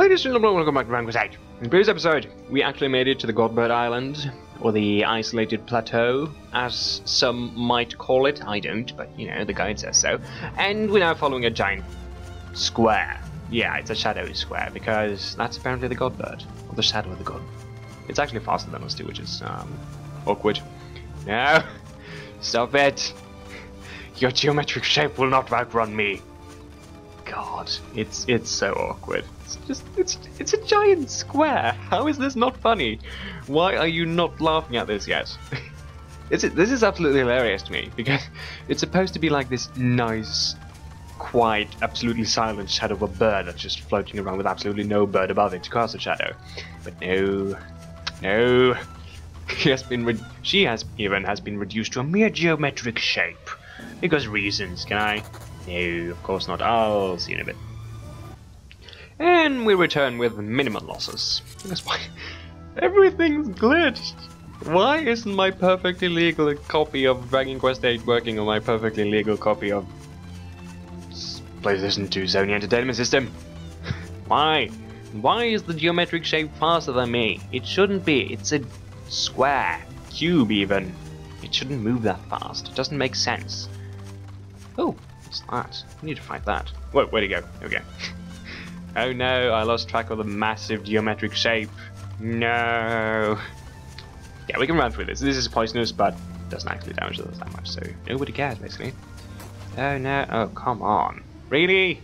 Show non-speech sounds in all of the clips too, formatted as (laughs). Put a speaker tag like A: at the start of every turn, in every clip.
A: Ladies and gentlemen, welcome back to Quest 8. In the previous episode, we actually made it to the Godbird Island, or the Isolated Plateau, as some might call it. I don't, but you know, the guide says so. And we're now following a giant square. Yeah, it's a shadowy square, because that's apparently the Godbird, or the shadow of the God. It's actually faster than us two, which is um, awkward. No, (laughs) stop it. Your geometric shape will not outrun me. God, it's it's so awkward. It's just it's it's a giant square. How is this not funny? Why are you not laughing at this yet? (laughs) It's, this is absolutely hilarious to me because (laughs) it's supposed to be like this nice, quiet, absolutely silent shadow of a bird that's just floating around with absolutely no bird above it to cast a shadow. But no, no, (laughs) she has been she has even has been reduced to a mere geometric shape because reasons. Can I? No, of course not. I'll see you in a bit. And we return with minimal losses. That's why (laughs) everything's glitched. Why isn't my perfectly legal copy of Dragon Quest VIII working on my perfectly legal copy of PlayStation 2 Sony Entertainment System? (laughs) Why? Why is the geometric shape faster than me? It shouldn't be. It's a square, cube even. It shouldn't move that fast. It doesn't make sense. Oh, what's that? We need to fight that. Wait, where'd it go? There we go. (laughs) oh no, I lost track of the massive geometric shape. No. Yeah, we can run through this. This is poisonous, but doesn't actually damage us that much, so nobody cares, basically. Oh no, oh, come on. Really?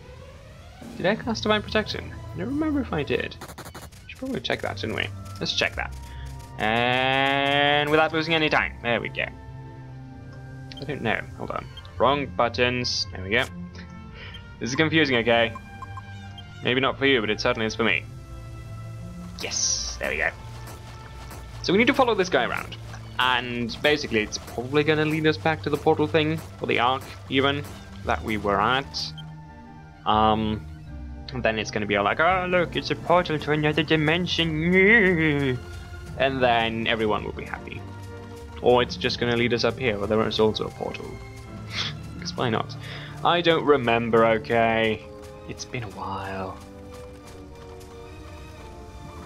A: Did I cast Divine Protection? I don't remember if I did. Should probably check that, shouldn't we? Let's check that. And without losing any time. There we go. I don't know. Hold on. Wrong buttons. There we go. This is confusing, okay? Maybe not for you, but it certainly is for me. Yes, there we go. So we need to follow this guy around. And basically, it's probably going to lead us back to the portal thing, or the arc, even, that we were at. Um, and then it's going to be all like, oh, look, it's a portal to another dimension. (laughs) And then everyone will be happy. Or it's just going to lead us up here, where there is also a portal. (laughs) Because why not? I don't remember, okay? It's been a while.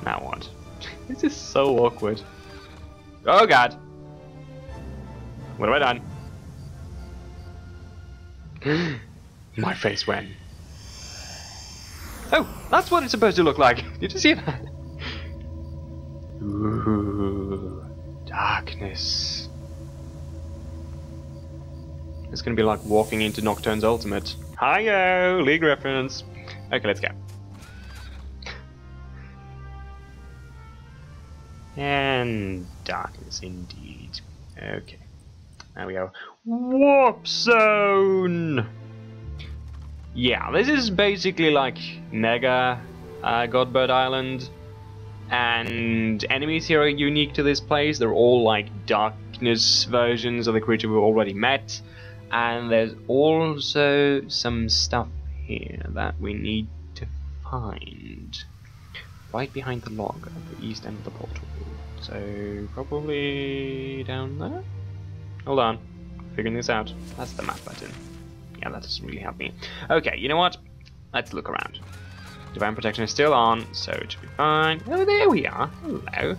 A: Now what? (laughs) this is so awkward. Oh god! What have I done? (gasps) My face went. Oh, that's what it's supposed to look like. (laughs) Did you see that? Ooh, darkness. It's gonna be like walking into Nocturne's Ultimate. Hi-yo, League reference. Okay, let's go. And darkness indeed. Okay. There we go. Warp Zone! Yeah, this is basically like Mega uh, Godbird Island. And enemies here are unique to this place. They're all like darkness versions of the creature we've already met. And there's also some stuff here that we need to find. Right behind the log at the east end of the portal. So, probably down there? Hold on. Figuring this out. That's the map button. Yeah, that doesn't really help me. Okay, you know what? Let's look around. Divine Protection is still on, so it should be fine. Oh, there we are. Hello.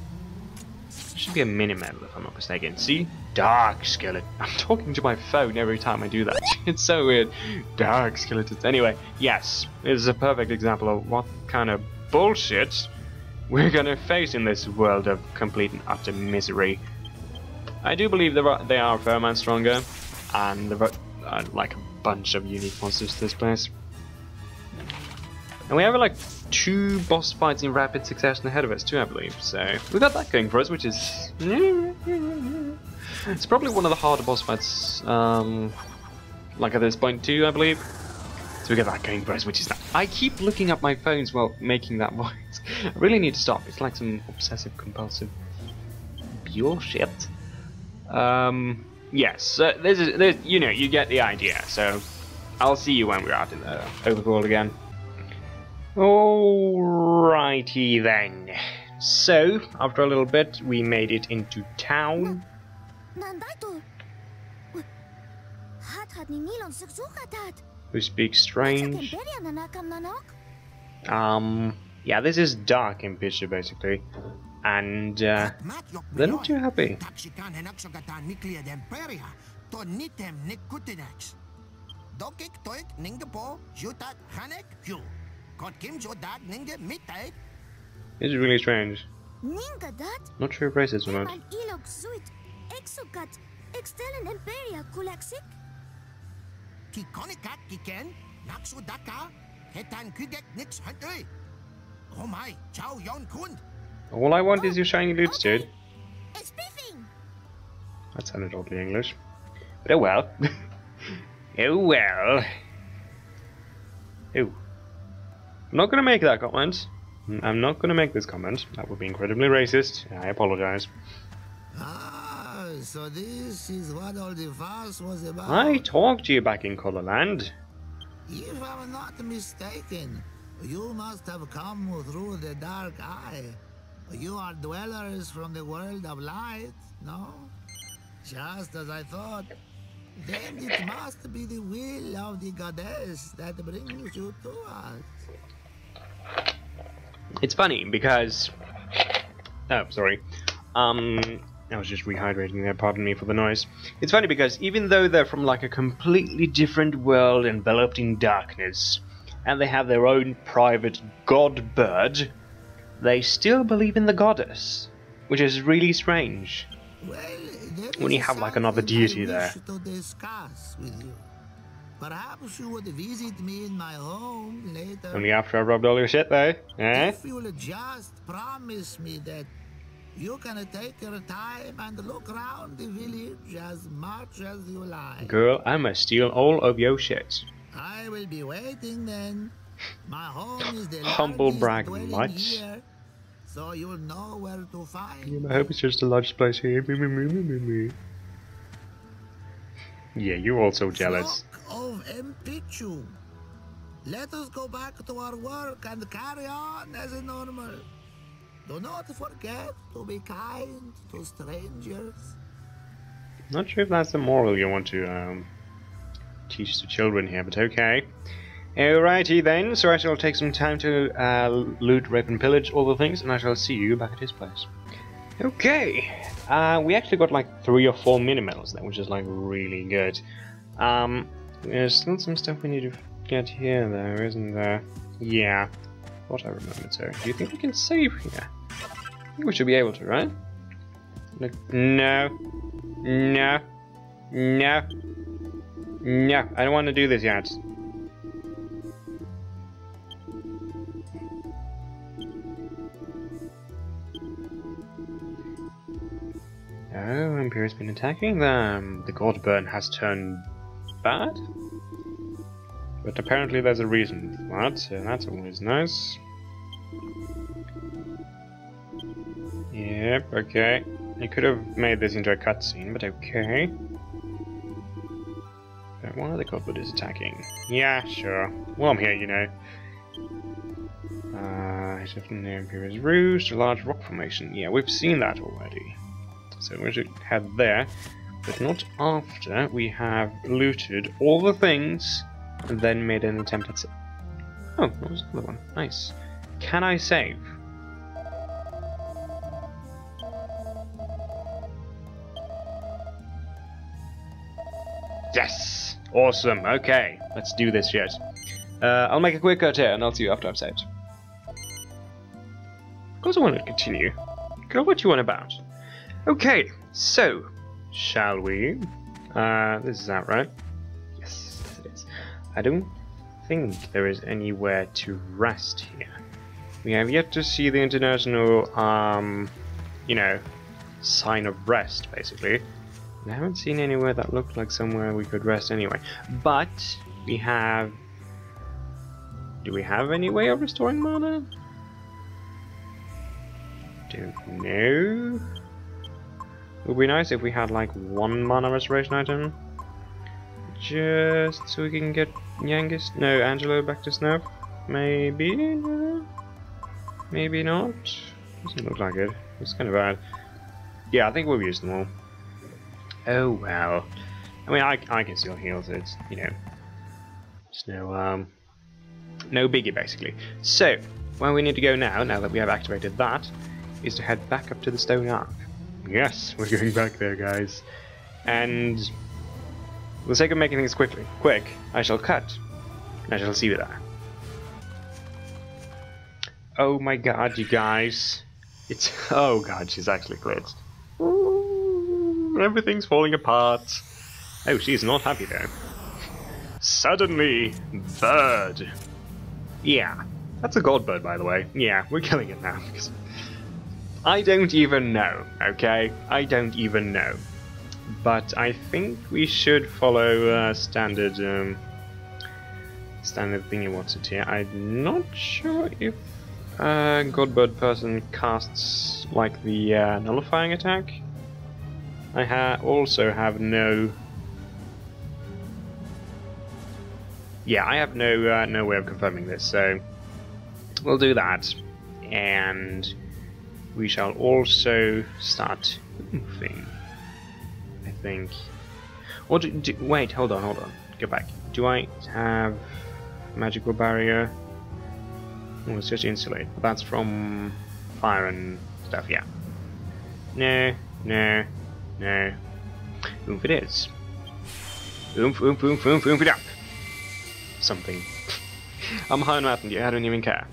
A: Should be a mini-medal if I'm not mistaken. See? Dark skeleton. (laughs) I'm talking to my phone every time I do that. (laughs) it's so weird. Dark skeletons. Anyway, yes, this is a perfect example of what kind of bullshit we're (laughs) gonna face in this world of complete and utter misery. I do believe they are a fair amount stronger, and there are uh, like a bunch of unique monsters to this place. And we have like two boss fights in rapid succession ahead of us too, I believe. So we got that going for us, which is it's probably one of the harder boss fights, um, like at this point too, I believe. So we get that going for us, which is that. I keep looking up my phones while making that (laughs) voice. I really need to stop. It's like some obsessive compulsive bullshit. Um, yes, uh, this is this, you know you get the idea. So I'll see you when we're out in the overworld again. Alrighty then. So after a little bit, we made it into town. Who speaks strange? Um, Yeah, this is dark in picture basically, and uh, they're not too happy.
B: Taxikan henaksagatan nuclear imperia to nitem nikutinex. Dokik toik ningapo jutat hanek hu. Kot kim jodat ninge mitai.
A: It's really strange. Not sure if racist or not.
C: Eman ilog suit, exokat, extelen imperia kulaksik,
B: Ki konikat kiken naksu daka hetan kudek nix hantui. Oh my, chow yon kun.
A: All I want is your oh, shiny loot, dude.
C: espiffing.
A: That sounded oddly English. But oh well. (laughs) oh well. Oh. I'm not gonna make that comment. I'm not gonna make this comment. That would be incredibly racist. I apologize.
B: Ah, So this is what all the fuss was about.
A: I talked to you back in Colorland.
B: If I'm not mistaken, you must have come through the dark eye. You are dwellers from the world of light, no? Just as I thought. Then it must be the will of the goddess that brings you to us.
A: It's funny because. Oh, sorry. Um, I was just rehydrating there. Pardon me for the noise. It's funny because even though they're from like a completely different world enveloped in darkness, and they have their own private god bird, they still believe in the goddess, which is really strange.
B: Well,
A: When you have, like, another deity there.
B: To discuss with you. Perhaps you would visit me in my home later.
A: Only after I robbed all your shit, though. Eh?
B: If you'll just promise me that you can take your time and look around the village as much as you like.
A: Girl, I must steal all of your shit.
B: I will be waiting then. My home is the (laughs)
A: Humble brag much.
B: here, so you'll know where to find.
A: I hope it's just the largest place here. Yeah, you're also jealous.
B: Of. Let us go back to our work and carry on as normal. Do not forget to be kind to strangers.
A: Not sure if that's the moral you want to um, teach the children here, but okay. Alrighty then, so I shall take some time to uh, loot, rape, and pillage all the things, and I shall see you back at his place. Okay, uh, we actually got like three or four mini medals there, which is like really good. Um, there's still some stuff we need to get here, though, isn't there? Yeah, thought I remembered so. Do you think we can save here? I think we should be able to, right? No, no, no, no, I don't want to do this yet. Oh, Empyrea's been attacking them. The Godbird has turned bad? But apparently there's a reason for that, so that's always nice. Yep, okay. I could have made this into a cutscene, but okay. But one of the is attacking. Yeah, sure. Well, I'm here, you know. Uh, shift from the Empyrea's Roost, a large rock formation. Yeah, we've seen that already. So we should head there, but not after we have looted all the things and then made an attempt at. sa- Oh, that was another one. Nice. Can I save? Yes! Awesome. Okay, let's do this shit. Uh, I'll make a quick cut here and I'll see you after I've saved. Of course I want to continue. Girl, what you want about? Okay, so, shall we? Uh, this is out, right? I don't think there is anywhere to rest here. We have yet to see the international, um, you know, sign of rest, basically. I haven't seen anywhere that looked like somewhere we could rest anyway. But, we have... Do we have any way of restoring mana? Don't know. It would be nice if we had like one mana restoration item. Just so we can get Yangus, no, Angelo back to snow. Maybe? Maybe not? Doesn't look like it. It's kind of bad. Yeah, I think we'll use them all. Oh well. I mean, I, I can still heal, so it's, you know, it's no, um, no biggie basically. So, where we need to go now, now that we have activated that, is to head back up to the Stone Ark. Yes, we're going back there, guys. And for the sake of making things quickly, quick, I shall cut. I shall see you there. Oh my god, you guys. It's... Oh god, she's actually glitched. Ooh, everything's falling apart. Oh, she's not happy though. Suddenly, bird. Yeah, that's a Godbird, by the way. Yeah, we're killing it now because I don't even know. Okay, I don't even know. But I think we should follow uh, standard um, standard thingy. What's it here? I'm not sure if uh, Godbird person casts like the uh, nullifying attack. I ha also have no. Yeah, I have no uh, no way of confirming this, so we'll do that, and we shall also start moving. Think. Or do, do, wait, hold on, hold on. Go back. Do I have magical barrier? Oh, it's just insulate. That's from fire and stuff, yeah. No, no, no. Oomph it is. Oomph, oomph, oomph, oomph, oomph it up. Something. (laughs) I'm high on that I don't even care.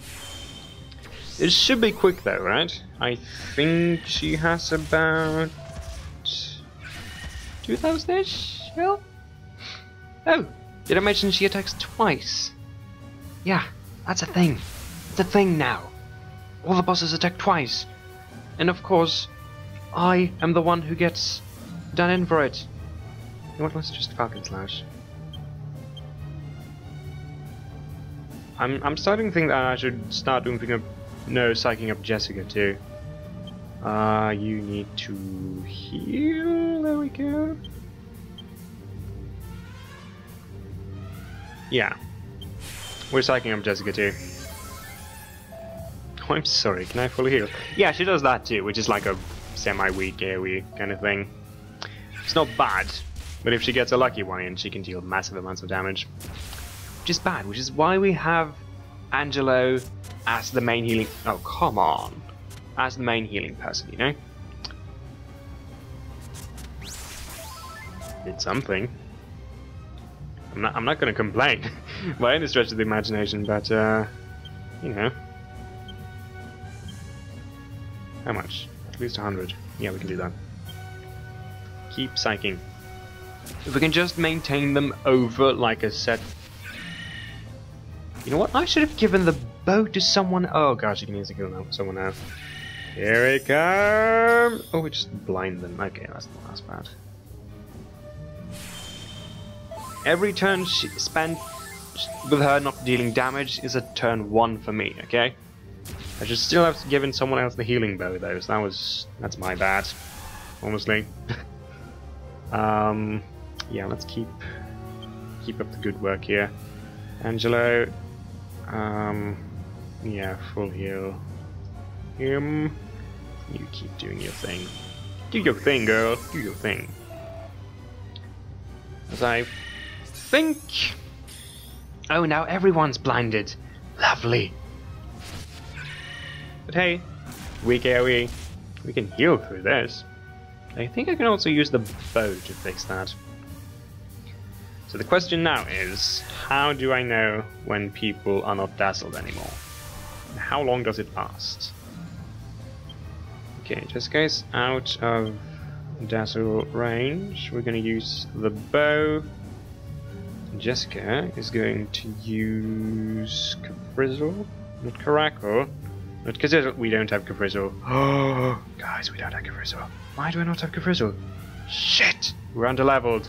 A: It should be quick though, right? I think she has about... 2000-ish? Well? Oh, did I mention she attacks twice? Yeah, that's a thing. It's a thing now. All the bosses attack twice. And of course, I am the one who gets done in for it. You what, let's just Falcon Slash. I'm, I'm starting to think that I should start doing up, no, psyching up Jessica too. Uh, you need to heal, there we go. Yeah. We're psyching up Jessica too. Oh, (laughs) I'm sorry, can I fully heal? Yeah, she does that too, which is like a semi-weak AoE kind of thing. It's not bad, but if she gets a lucky one in, she can deal massive amounts of damage. Which is bad, which is why we have Angelo as the main healing... Oh, come on. As the main healing person, you know? Did something. I'm not, I'm not gonna complain (laughs) by any stretch of the imagination, but, uh, you know. How much? At least 100. Yeah, we can do that. Keep psyching. If we can just maintain them over like a set... You know what? I should have given the bow to someone... Oh gosh, you can use a kill now. Someone now. Here it comes! Oh, we just blind them. Okay, that's not as bad. Every turn spent with her not dealing damage is a turn one for me, okay? I should still have given someone else the healing bow though, so that was that's my bad, honestly. (laughs) um, yeah, let's keep keep up the good work here. Angelo, um, yeah, full heal. Him, you keep doing your thing. Do your thing, girl. Do your thing. As I think. Oh, now everyone's blinded. Lovely. But hey, weak AoE. We can heal through this. I think I can also use the bow to fix that. So the question now is, how do I know when people are not dazzled anymore? How long does it last? Okay, just guys out of dazzle range. We're gonna use the bow. Jessica is going to use Kafrizzle, not Caraco. Not we don't have Kafrizzle. Oh, (gasps) guys, we don't have Kafrizzle. Why do I not have Kafrizzle? Shit! We're underleveled.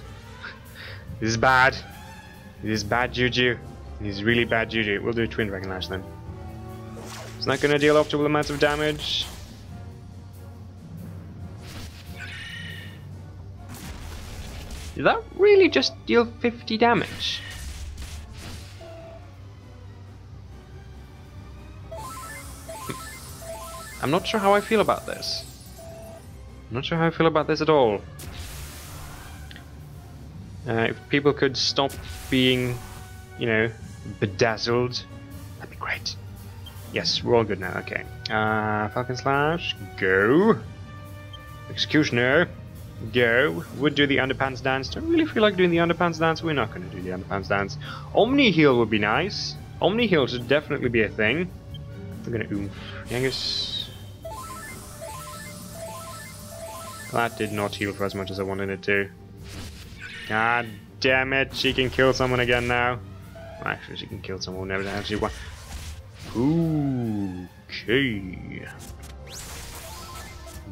A: (laughs) this is bad. This is bad juju. This is really bad juju. We'll do Twin Dragon Lash then. It's not gonna deal optimal amounts of damage. Did that really just deal 50 damage? I'm not sure how I feel about this. I'm not sure how I feel about this at all. Uh, if people could stop being, you know, bedazzled, that'd be great. Yes, we're all good now. Okay. Uh, Falcon Slash, go. Executioner, go. Would do the underpants dance. Don't really feel like doing the underpants dance. We're not going to do the underpants dance. Omni heal would be nice. Omni heal should definitely be a thing. We're going to oomph. Yangus. That did not heal for as much as I wanted it to. God damn it, she can kill someone again now. Actually, she can kill someone whenever she wants. Okay.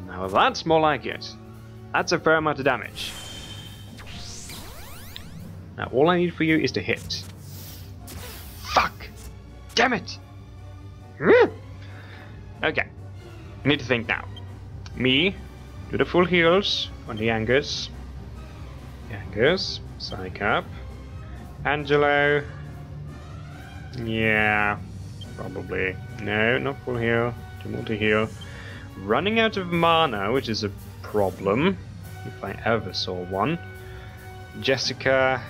A: Now that's more like it. That's a fair amount of damage. Now all I need for you is to hit. Fuck! Damn it! Hmm. Okay. I need to think now. Me, do the full heals on the Yangus. Yangus, Psych up. Angelo. Yeah, probably. No, not full heal. Do multi heal. Running out of mana, which is a problem, if I ever saw one. Jessica.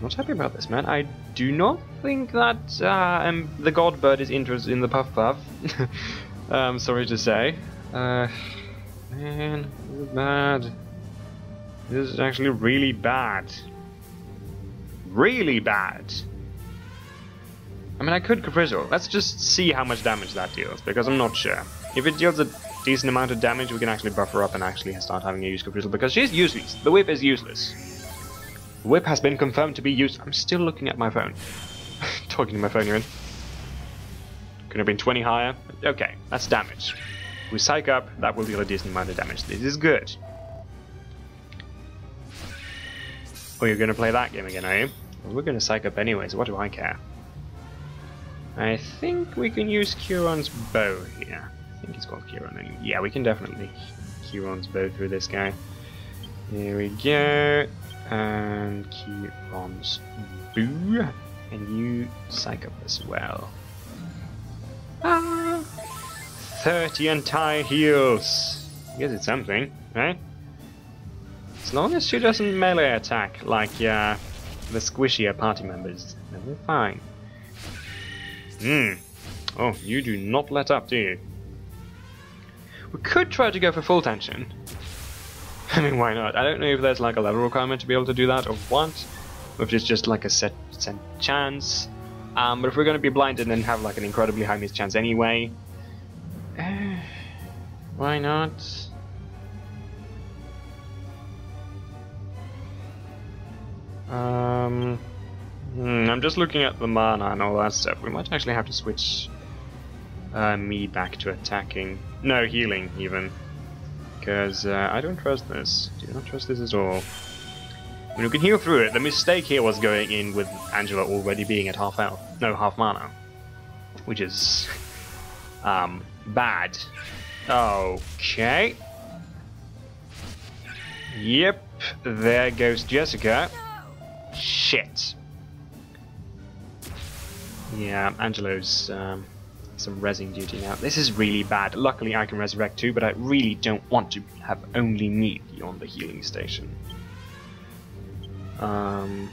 A: Not happy about this, man. I do not think that uh, um, the Godbird is interested in the Puff Puff. (laughs) um, sorry to say. Uh, man, this is bad. This is actually really bad. Really bad. I mean, I could Kafrizzle. Let's just see how much damage that deals, because I'm not sure. If it deals a decent amount of damage, we can actually buffer up and actually start having a use Kafrizzle, because she's useless. The whip is useless. The whip has been confirmed to be used. I'm still looking at my phone. (laughs) Talking to my phone, you're in. Could have been 20 higher. Okay, that's damage. We psych up, that will deal a decent amount of damage. This is good. Oh, you're gonna play that game again, are you? Well, we're gonna psych up anyway, so what do I care? I think we can use Curon's bow here. I think it's called Curon. Yeah, we can definitely Curon's bow through this guy. Here we go. And Curon's boo. And you psych up as well. Ah! 30 entire heals. I guess it's something, right? As long as she doesn't melee attack like uh, the squishier party members, then we're fine. Hmm. Oh, you do not let up, do you? We could try to go for full tension. (laughs) I mean, why not? I don't know if there's like a level requirement to be able to do that or what. If it's just like a set, set chance. Um, but if we're going to be blinded and have like an incredibly high miss chance anyway, eh, (sighs) why not? Um, hmm, I'm just looking at the mana and all that stuff. We might actually have to switch uh, me back to attacking. No, healing even. Because uh, I don't trust this. Do not trust this at all. I mean, we can heal through it. The mistake here was going in with Angela already being at half health. No, half mana. Which is... Um, bad. Okay. Yep, there goes Jessica. Shit. Yeah, Angelo's um, some resing duty now. This is really bad. Luckily I can resurrect too, but I really don't want to have only me on the healing station. Um,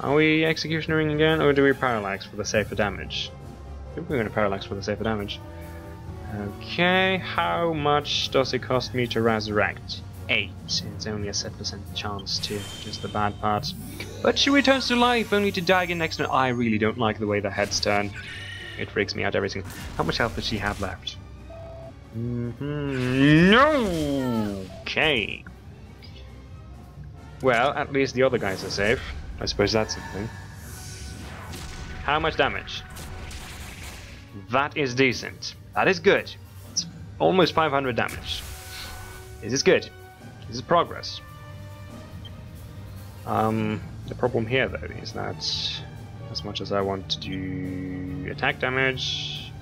A: are we executionering again, or do we parallax for the safer damage? I think we're going to parallax for the safer damage. Okay, how much does it cost me to resurrect? 8. It's only a set percent chance to, just the bad part. But she returns to life, only to die again next turn. I really don't like the way the heads turn. It freaks me out every single... How much health does she have left? Mm -hmm. No! Okay. Well, at least the other guys are safe. I suppose that's something. How much damage? That is decent. That is good. It's almost 500 damage. This is good. This is progress. Um, the problem here, though, is that as much as I want to do attack damage,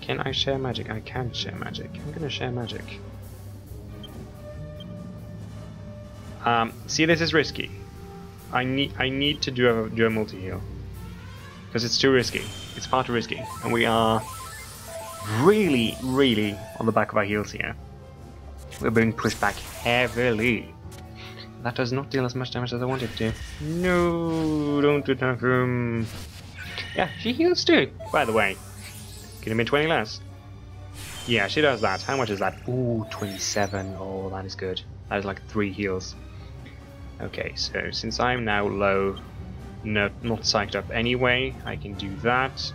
A: can I share magic? I can share magic. I'm gonna share magic. Um, see, this is risky. I need I need to do a do a multi heal because it's too risky. It's far too risky, and we are really, really on the back of our heels here. We're being pushed back heavily. That does not deal as much damage as I wanted to. No, don't attack him. Um. Yeah, she heals too, by the way. Give me 20 less. Yeah, she does that. How much is that? Ooh, 27. Oh, that is good. That is like 3 heals. Okay, so since I'm now low, no, not psyched up anyway, I can do that.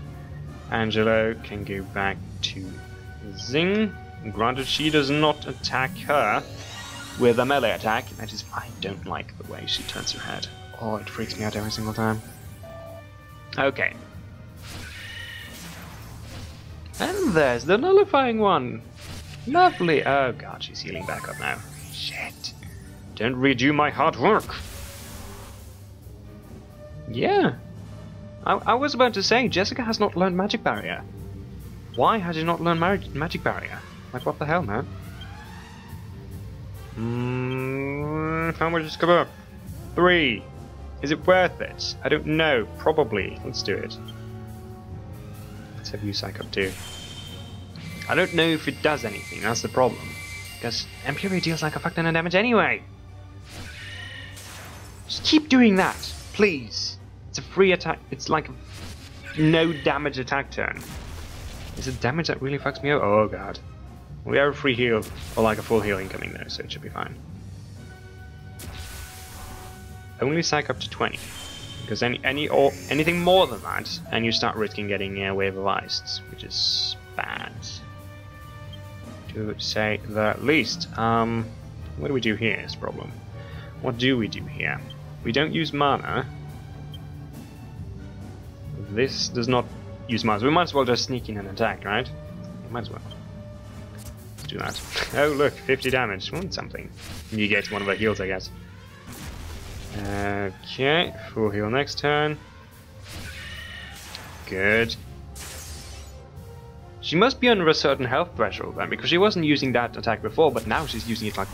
A: Angelo can go back to Zing. Granted, she does not attack her with a melee attack. That is, I don't like the way she turns her head. Oh, it freaks me out every single time. Okay. And there's the nullifying one. Lovely. Oh god, she's healing back up now. Shit. Don't redo my hard work. Yeah. I, I was about to say, Jessica has not learned Magic Barrier. Why has she not learned Magic Barrier? Like, what the hell, man? Mm, how much does it? Three. Is it worth it? I don't know. Probably. Let's do it. Let's have you psych up too. I don't know if it does anything, that's the problem. Because Empyrea deals like a fuck ton of damage anyway. Just keep doing that, please. It's a free attack. It's like no damage attack turn. Is it damage that really fucks me up? Oh god. We have a free heal, or like a full heal incoming though, so it should be fine. Only psych up to 20. Because any any or anything more than that, and you start risking getting a wave of ice, which is bad. To say the least. Um, what do we do here is problem. What do we do here? We don't use mana. This does not use mana. We might as well just sneak in and attack, right? Might as well. Do that. Oh look, 50 damage. Want something. You get one of the heals, I guess. Okay, full heal next turn. Good. She must be under a certain health threshold then, because she wasn't using that attack before, but now she's using it like...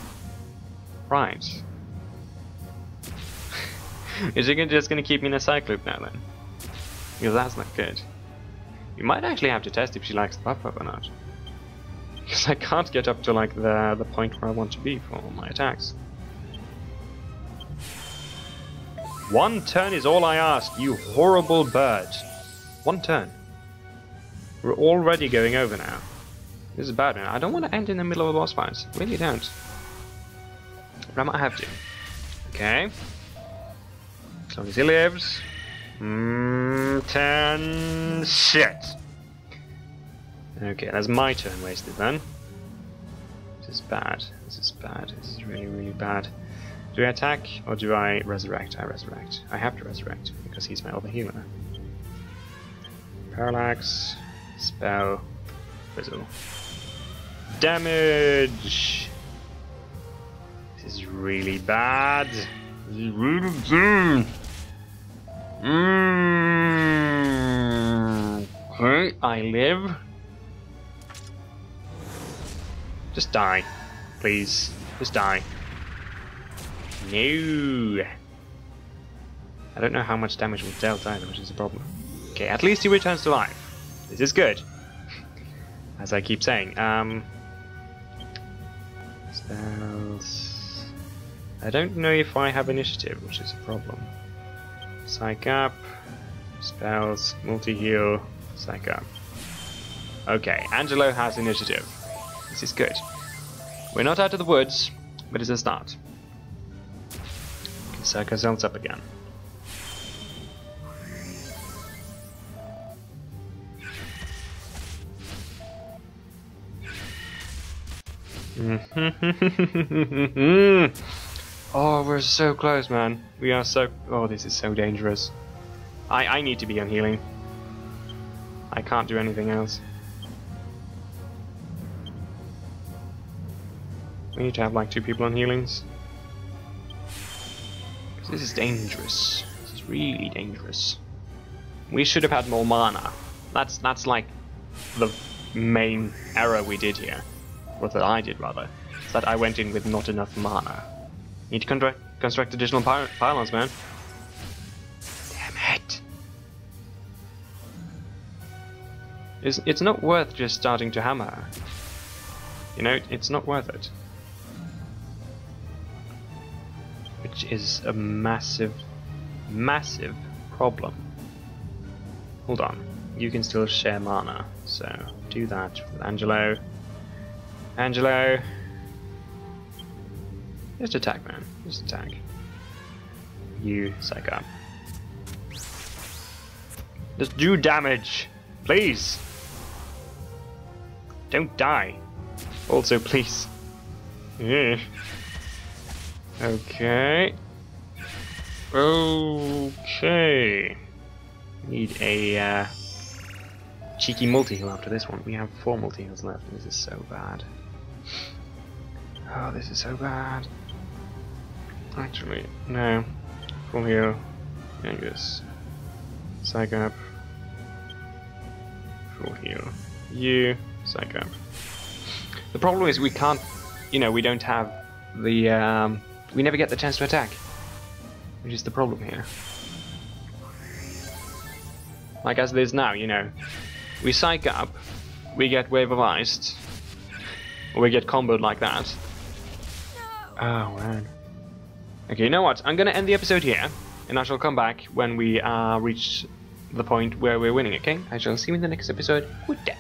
A: Right. (laughs) Is she just gonna keep me in a cyclope now then? Because that's not good. You might actually have to test if she likes the buff up or not. Because I can't get up to like the, the point where I want to be for my attacks. One turn is all I ask, you horrible bird. One turn. We're already going over now. This is bad man. I don't want to end in the middle of a boss fight. Really don't. But I might have to. Okay. As long as he lives. Mm, ten. Shit. Okay, that's my turn wasted then. This is bad. This is bad. This is really, really bad. Do I attack or do I resurrect? I resurrect. I have to resurrect because he's my other healer. Parallax, spell, frizzle. Damage! This is really bad. This is really bad. Mm. Okay, I live. Just die. Please. Just die. No. I don't know how much damage was dealt either, which is a problem. Okay, at least he returns to life. This is good. (laughs) As I keep saying. Um, spells. I don't know if I have initiative, which is a problem. Psych up, spells, multi-heal, psych up. Okay, Angelo has initiative. This is good. We're not out of the woods, but it's a start. Can psych ourselves up again. (laughs) Oh, we're so close, man. We are so... Oh, this is so dangerous. I, I need to be on healing. I can't do anything else. We need to have like two people on healings. This is dangerous. This is really dangerous. We should have had more mana. That's that's like the main error we did here. Or that I did rather. That I went in with not enough mana. Need to construct, construct additional py pylons, man. Damn it. It's, it's not worth just starting to hammer. You know, it's not worth it. Which is a massive, massive problem. Hold on, you can still share mana, so do that with Angelo. Angelo, just attack, man. Just attack. You psych up. Just do damage, please. Don't die. Also, please. (laughs) Okay. Okay. Need a uh, cheeky multi heal after this one. We have four multi heals left. This is so bad. Oh, this is so bad. Actually, no. Full heal. Yangus. Psych up. Full heal. You. Psych up. The problem is we can't, you know, we don't have the, um, we never get the chance to attack. Which is the problem here. Like as it is now, you know. We psych up, we get Wave of Ice, or we get comboed like that. Oh man. Okay, you know what? I'm gonna end the episode here, and I shall come back when we uh, reach the point where we're winning, okay? I shall see you in the next episode. Good day.